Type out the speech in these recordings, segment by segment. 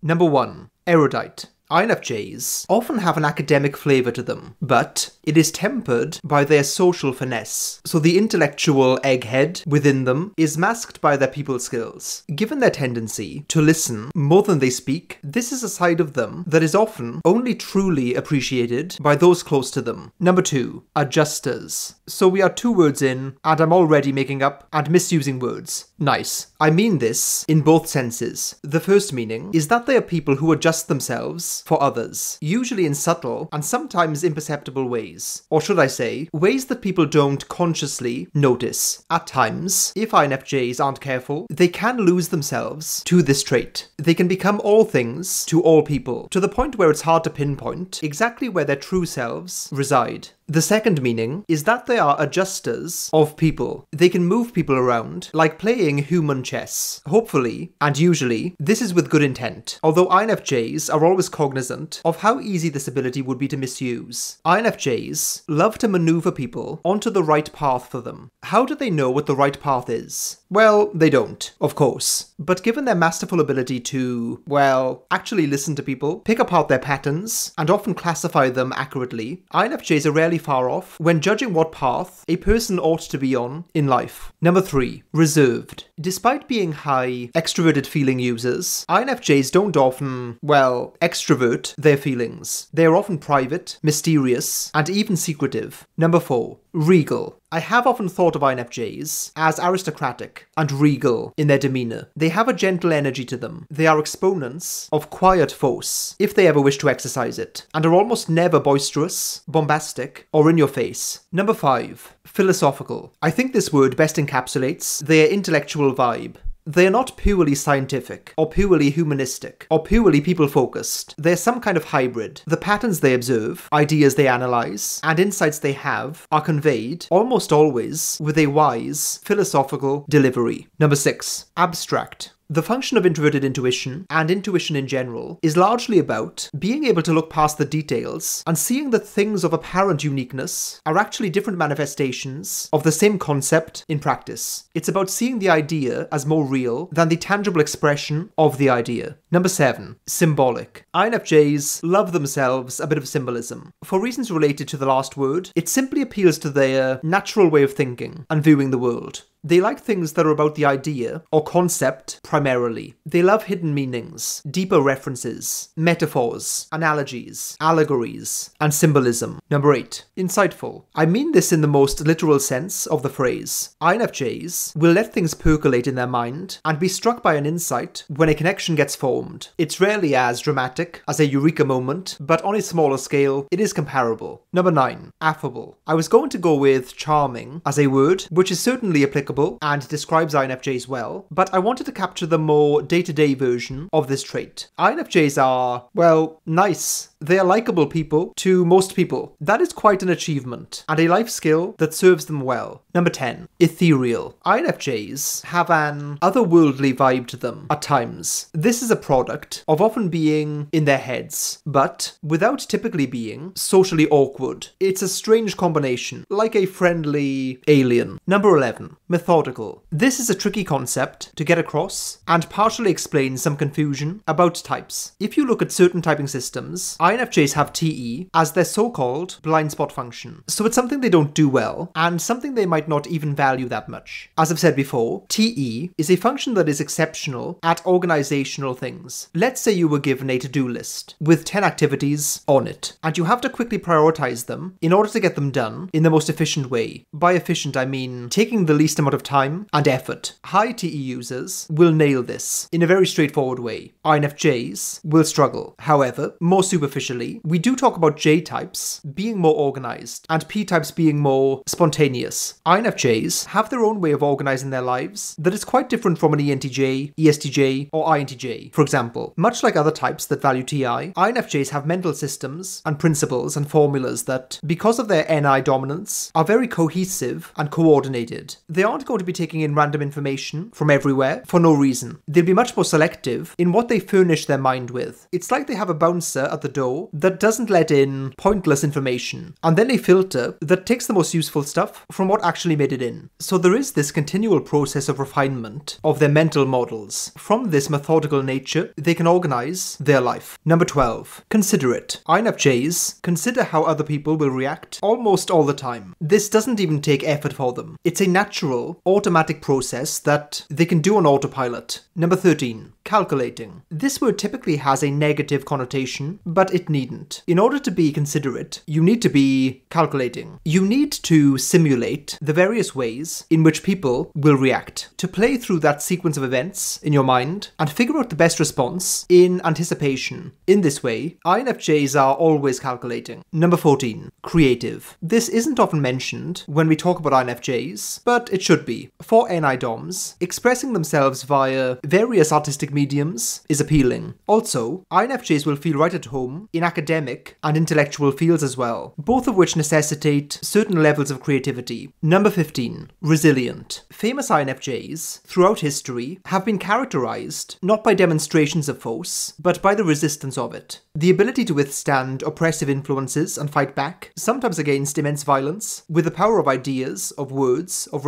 Number 1. Erudite. INFJs often have an academic flavour to them, but it is tempered by their social finesse, so the intellectual egghead within them is masked by their people skills. Given their tendency to listen more than they speak, this is a side of them that is often only truly appreciated by those close to them. Number 2. Adjusters. So we are two words in, and I'm already making up and misusing words. Nice. I mean this in both senses. The first meaning is that they are people who adjust themselves for others, usually in subtle and sometimes imperceptible ways. Or should I say, ways that people don't consciously notice. At times, if INFJs aren't careful, they can lose themselves to this trait. They can become all things to all people, to the point where it's hard to pinpoint exactly where their true selves reside. The second meaning is that they are adjusters of people. They can move people around, like playing human chess. Hopefully, and usually, this is with good intent, although INFJs are always cognizant of how easy this ability would be to misuse. INFJs love to maneuver people onto the right path for them. How do they know what the right path is? Well, they don't, of course. But given their masterful ability to, well, actually listen to people, pick apart their patterns, and often classify them accurately, INFJs are rarely far off when judging what path a person ought to be on in life. Number 3. Reserved. Despite being high extroverted feeling users, INFJs don't often, well, extrovert their feelings. They are often private, mysterious, and even secretive. Number 4. Regal. I have often thought of INFJs as aristocratic and regal in their demeanour. They have a gentle energy to them. They are exponents of quiet force, if they ever wish to exercise it, and are almost never boisterous, bombastic, or in your face. Number 5. Philosophical. I think this word best encapsulates their intellectual vibe. They are not purely scientific, or purely humanistic, or purely people focused. They're some kind of hybrid. The patterns they observe, ideas they analyze, and insights they have are conveyed, almost always, with a wise, philosophical delivery. Number 6. Abstract. The function of introverted intuition, and intuition in general, is largely about being able to look past the details and seeing that things of apparent uniqueness are actually different manifestations of the same concept in practice. It's about seeing the idea as more real than the tangible expression of the idea. Number 7. Symbolic. INFJs love themselves a bit of symbolism. For reasons related to the last word, it simply appeals to their natural way of thinking and viewing the world. They like things that are about the idea or concept primarily. They love hidden meanings, deeper references, metaphors, analogies, allegories, and symbolism. Number 8. Insightful. I mean this in the most literal sense of the phrase. INFJs will let things percolate in their mind and be struck by an insight when a connection gets formed. It's rarely as dramatic as a eureka moment, but on a smaller scale, it is comparable. Number 9. Affable. I was going to go with charming as a word, which is certainly applicable and describes INFJs well, but I wanted to capture the more day to day version of this trait. INFJs are, well, nice. They are likable people to most people. That is quite an achievement and a life skill that serves them well. Number 10. Ethereal. INFJs have an otherworldly vibe to them at times. This is a product of often being in their heads, but without typically being socially awkward. It's a strange combination, like a friendly alien. Number 11. Methodical. This is a tricky concept to get across and partially explains some confusion about types. If you look at certain typing systems, INFJs have TE as their so-called blind spot function. So it's something they don't do well and something they might not even value that much. As I've said before, TE is a function that is exceptional at organizational things. Let's say you were given a to-do list with 10 activities on it and you have to quickly prioritize them in order to get them done in the most efficient way. By efficient, I mean taking the least amount of time and effort. High TE users will nail this in a very straightforward way. INFJs will struggle. However, more superficially, we do talk about J types being more organized and P types being more spontaneous. INFJs have their own way of organizing their lives that is quite different from an ENTJ, ESTJ, or INTJ, for example. Much like other types that value TI, INFJs have mental systems and principles and formulas that, because of their NI dominance, are very cohesive and coordinated. They aren't aren't going to be taking in random information from everywhere for no reason. They'll be much more selective in what they furnish their mind with. It's like they have a bouncer at the door that doesn't let in pointless information, and then a filter that takes the most useful stuff from what actually made it in. So there is this continual process of refinement of their mental models. From this methodical nature, they can organize their life. Number 12. Consider it. INFJs consider how other people will react almost all the time. This doesn't even take effort for them. It's a natural, automatic process that they can do on autopilot. Number 13 calculating. This word typically has a negative connotation, but it needn't. In order to be considerate, you need to be calculating. You need to simulate the various ways in which people will react. To play through that sequence of events in your mind and figure out the best response in anticipation. In this way, INFJs are always calculating. Number 14, creative. This isn't often mentioned when we talk about INFJs, but it should be. For NIDOMs, expressing themselves via various artistic mediums is appealing. Also, INFJs will feel right at home in academic and intellectual fields as well, both of which necessitate certain levels of creativity. Number 15, resilient. Famous INFJs throughout history have been characterized not by demonstrations of force, but by the resistance of it. The ability to withstand oppressive influences and fight back, sometimes against immense violence, with the power of ideas, of words, of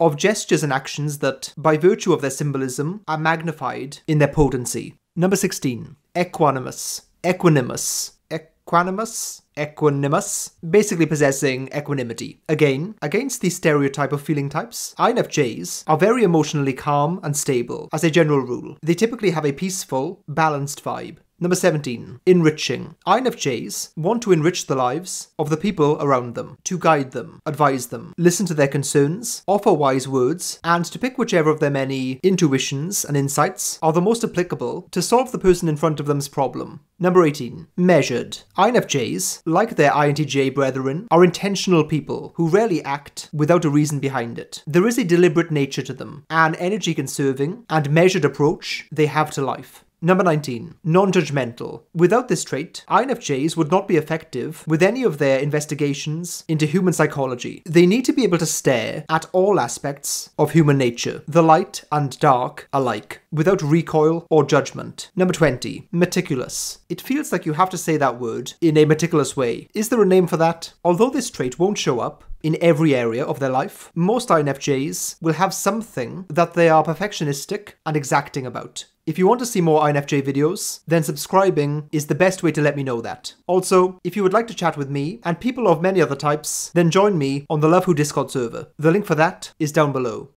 of gestures and actions that, by virtue of their symbolism, are magnified in their potency. Number 16. Equanimous. Equanimous. Equanimous? Equanimous, basically possessing equanimity. Again, against the stereotype of feeling types, INFJs are very emotionally calm and stable, as a general rule. They typically have a peaceful, balanced vibe. Number 17. Enriching. INFJs want to enrich the lives of the people around them, to guide them, advise them, listen to their concerns, offer wise words, and to pick whichever of their many intuitions and insights are the most applicable to solve the person in front of them's problem. Number 18. Measured. INFJs, like their INTJ brethren, are intentional people who rarely act without a reason behind it. There is a deliberate nature to them, an energy conserving and measured approach they have to life. Number 19. Non-judgmental. Without this trait, INFJs would not be effective with any of their investigations into human psychology. They need to be able to stare at all aspects of human nature, the light and dark alike, without recoil or judgment. Number 20. Meticulous. It feels like you have to say that word in a meticulous way. Is there a name for that? Although this trait won't show up, in every area of their life. Most INFJs will have something that they are perfectionistic and exacting about. If you want to see more INFJ videos, then subscribing is the best way to let me know that. Also, if you would like to chat with me and people of many other types, then join me on the Love Who Discord server. The link for that is down below.